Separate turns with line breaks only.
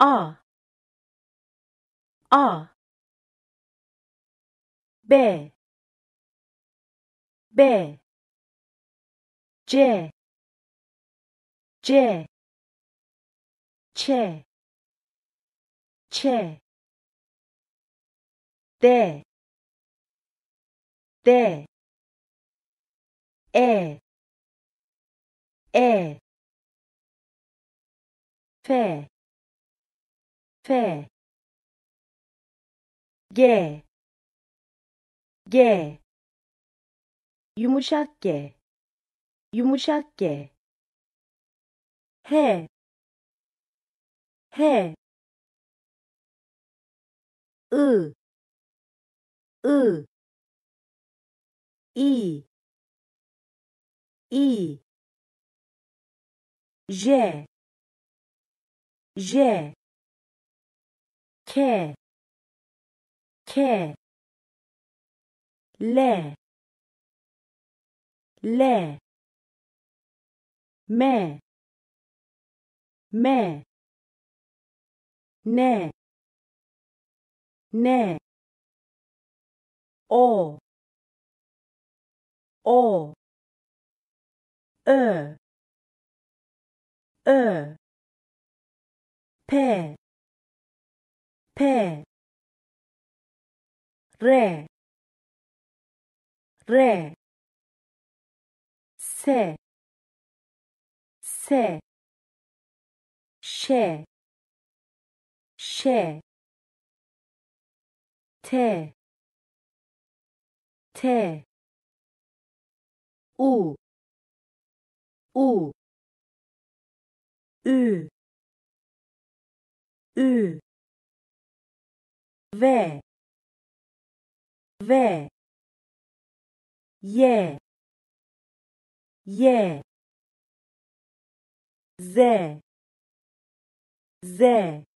ah ah be be J. J. Che Che De De E. E. Fe 페, 게, 게, 유무샷게, 유무샷게, 해, 해, 으, 으, 이, 이, 제, 제, 캐, 캐, 레, 레, 매, 매, 네, 네, 오, 오, 으, 으, 배, 배, 레, 레, 세, 세, 쉐, 쉐, 태, 태, 우, 우, 으, 으, ve. Ve. Ye. Ye. Z z